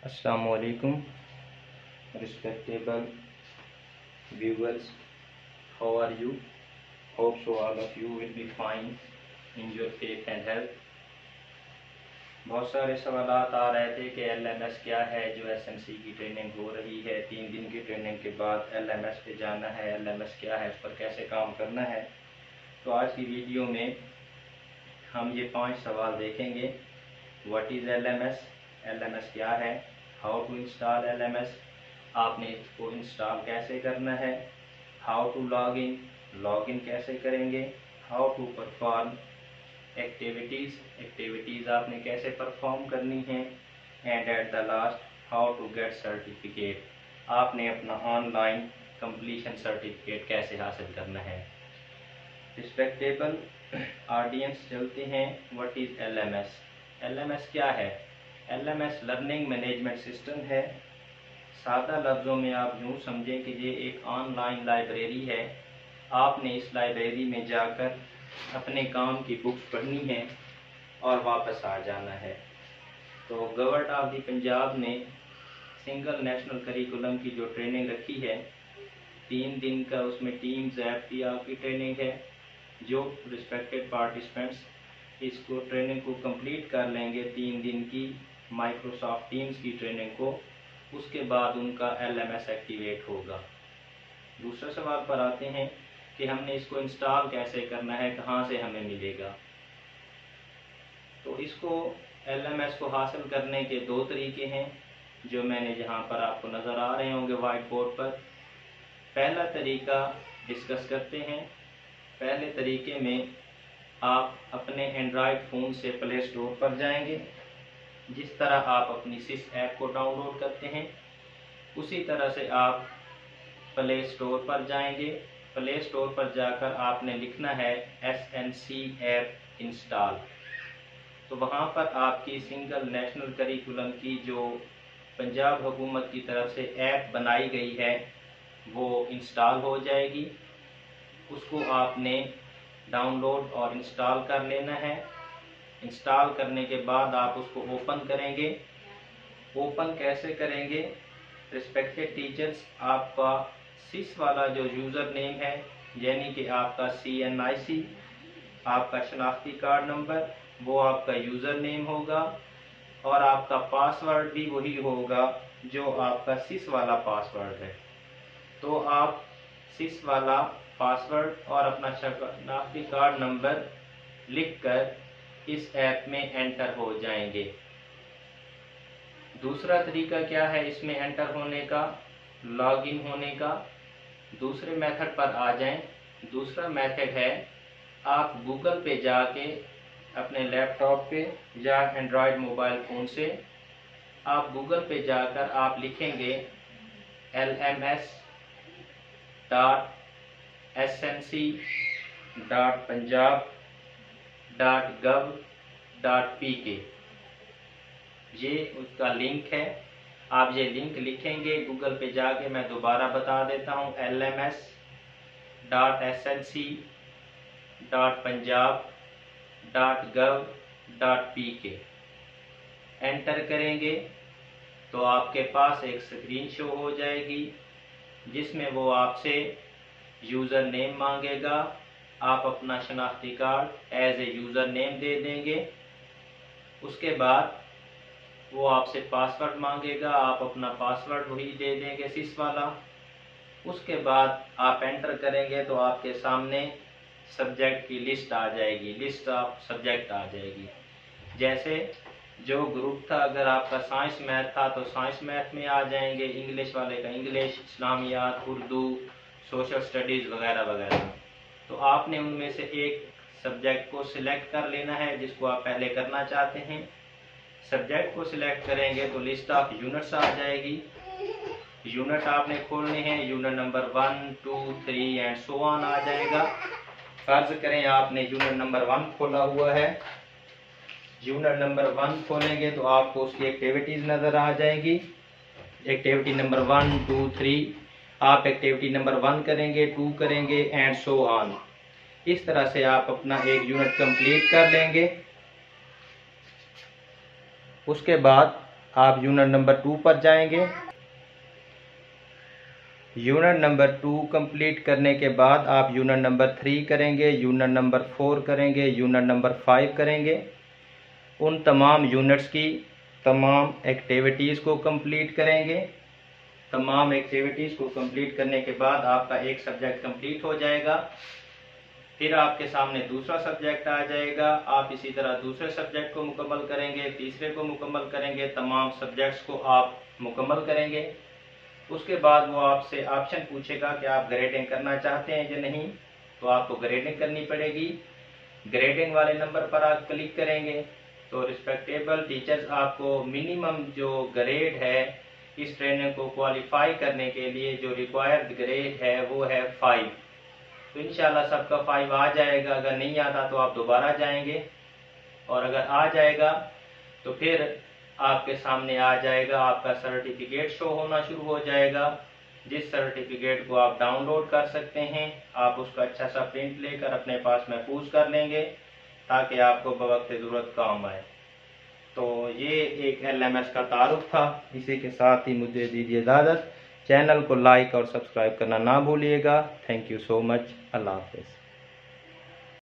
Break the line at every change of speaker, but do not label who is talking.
Assalamualaikum, respectable viewers. How are you? Hope so all of you will be fine in your faith and health. बहुत सारे सवाल आ रहे थे कि L M S क्या है, जो एस एम सी की ट्रेनिंग हो रही है। तीन दिन की ट्रेनिंग के बाद एल एम एस पे जाना है। एल एम एस क्या है, उस पर कैसे काम करना है? तो आज की वीडियो में हम ये पाँच सवाल देखेंगे। What is LMS M S L M S क्या है? How to install L M S आपने इसको इंस्टॉल कैसे करना है? How to log in log in कैसे करेंगे? How to perform activities activities आपने कैसे परफॉर्म करनी है? And at the last how to get certificate आपने अपना ऑनलाइन कंप्लीशन सर्टिफिकेट कैसे हासिल करना है? रिस्पेक्टेबल ऑडियंस चलते हैं. What is L M S L M S क्या है? L M S learning management system है। सादा लफ्ज़ों में आप यूँ समझें कि ये एक ऑनलाइन लाइब्रेरी है। आपने इस लाइब्रेरी में जाकर अपने काम की बुक्स पढ़नी है और वापस आ जाना है। तो गवर्नमेंट ऑफ़ दी पंजाब ने सिंगल नेशनल करिकुलम की जो ट्रेनिंग रखी है, तीन दिन का उसमें टीम्स ऐप की आपकी ट्रेनिंग है, जो रिस्पेक्टेड पार्टिसिपेंट्स इसको ट्रेनिंग को कंप्लीट कर लेंगे तीन दिन की। माइक्रोसॉफ्ट टीम्स की ट्रेनिंग को, उसके बाद उनका एलएमएस एक्टिवेट होगा। दूसरे सवाल पर आते हैं कि हमने इसको इंस्टॉल कैसे करना है, कहाँ से हमें मिलेगा। तो इसको एलएमएस को हासिल करने के दो तरीके हैं, जो मैंने जहाँ पर आपको नज़र आ रहे होंगे वाइट बोर्ड पर। पहला तरीका डिस्कस करते हैं। पहले तरीके में आप अपने एंड्रॉयड फ़ोन से प्ले स्टोर पर जाएँगे। जिस तरह आप अपनी सिस ऐप को डाउनलोड करते हैं, उसी तरह से आप प्ले स्टोर पर जाएँगे। प्ले स्टोर पर जाकर आपने लिखना है S N C app install. तो वहाँ पर आपकी सिंगल नेशनल करिकुलम की जो पंजाब हुकूमत की तरफ़ से ऐप बनाई गई है, वो इंस्टॉल हो जाएगी। उसको आपने डाउनलोड और इंस्टॉल कर लेना है। इंस्टॉल करने के बाद आप उसको ओपन करेंगे। ओपन कैसे करेंगे? रिस्पेक्टेड टीचर्स, आपका सिस वाला जो यूज़र नेम है, यानी कि आपका सी एन आई सी आपका शनाख्ती कार्ड नंबर, वो आपका यूज़र नेम होगा और आपका पासवर्ड भी वही होगा जो आपका सिस वाला पासवर्ड है। तो आप सिस वाला पासवर्ड और अपना शनाख्ती कार्ड नंबर लिखकर इस ऐप में एंटर हो जाएँगे। दूसरा तरीका क्या है इसमें एंटर होने का? लॉगिन होने का। दूसरे मेथड पर आ जाएँ। दूसरा मेथड है, आप गूगल पे जाके अपने लैपटॉप पे या एंड्रॉयड मोबाइल फ़ोन से आप गूगल पे जाकर आप लिखेंगे L M S dot S N C dot Punjab dot gov dot P K ये उसका लिंक है। आप ये लिंक लिखेंगे गूगल पे जाके मैं दोबारा बता देता हूँ। L M S dot S N C dot Punjab dot gov dot P K enter करेंगे तो आपके पास एक स्क्रीन शो हो जाएगी, जिसमें वो आपसे यूज़र नेम मांगेगा। आप अपना शनाख्ती card as a user name दे देंगे। उसके बाद वो आपसे पासवर्ड मांगेगा, आप अपना पासवर्ड वही दे देंगे सिस वाला। उसके बाद आप एंटर करेंगे तो आपके सामने सब्जेक्ट की लिस्ट आ जाएगी। लिस्ट ऑफ़ सब्जेक्ट आ जाएगी। जैसे जो ग्रुप था, अगर आपका साइंस मैथ था तो साइंस मैथ में आ जाएँगे। इंग्लिश वाले का इंग्लिश इस्लामियात, उर्दू सोशल स्टडीज़ वगैरह वगैरह। तो आपने उनमें से एक सब्जेक्ट को सिलेक्ट कर लेना है, जिसको आप पहले करना चाहते हैं। सब्जेक्ट को सिलेक्ट करेंगे तो लिस्ट ऑफ़ यूनिट्स आ जाएगी। यूनिट आपने खोलने हैं unit number one two three and so on आ जाएगा। फ़र्ज़ करें, आपने यूनिट नंबर वन खोला हुआ है। यूनिट नंबर वन खोलेंगे तो आपको उसकी एक्टिविटीज़ नज़र आ जाएगी। Activity number one two three आप एक्टिविटी नंबर वन करेंगे टू करेंगे एंड सो ऑन इस तरह से आप अपना एक यूनिट कंप्लीट कर लेंगे। उसके बाद आप यूनिट नंबर टू पर जाएँगे। यूनिट नंबर टू कंप्लीट करने के बाद आप यूनिट नंबर थ्री करेंगे यूनिट नंबर फोर करेंगे यूनिट नंबर फाइव करेंगे। उन तमाम यूनिट्स की तमाम एक्टिविटीज़ को कंप्लीट करेंगे। तमाम एक्टिविटीज़ को कंप्लीट करने के बाद आपका एक सब्जेक्ट कंप्लीट हो जाएगा। फिर आपके सामने दूसरा सब्जेक्ट आ जाएगा। आप इसी तरह दूसरे सब्जेक्ट को मुकम्मल करेंगे, तीसरे को मुकम्मल करेंगे, तमाम सब्जेक्ट्स को आप मुकम्मल करेंगे। उसके बाद वो आपसे ऑप्शन पूछेगा कि आप ग्रेडिंग करना चाहते हैं या नहीं तो आपको ग्रेडिंग करनी पड़ेगी। ग्रेडिंग वाले नंबर पर आप क्लिक करेंगे तो रिस्पेक्टेबल टीचर्स आपको मिनिमम जो ग्रेड है इस ट्रेनिंग को क्वालिफाई करने के लिए जो रिक्वायर्ड ग्रेड है, वो है फाइव तो इनशाला सबका फाइव आ जाएगा। अगर नहीं आता तो आप दोबारा जाएँगे। और अगर आ जाएगा तो फिर आपके सामने आ जाएगा। आपका सर्टिफिकेट शो होना शुरू हो जाएगा। जिस सर्टिफिकेट को आप डाउनलोड कर सकते हैं, आप उसका अच्छा सा प्रिंट लेकर अपने पास महफूज कर लेंगे, ताकि आपको बवक्त ज़रूरत काम आए। तो ये एक एल एम एस का तारुफ था। इसी के साथ ही मुझे दीजिए इजाज़त। चैनल को लाइक और सब्सक्राइब करना ना भूलिएगा। थैंक यू सो मच अल्लाह हाफिज़।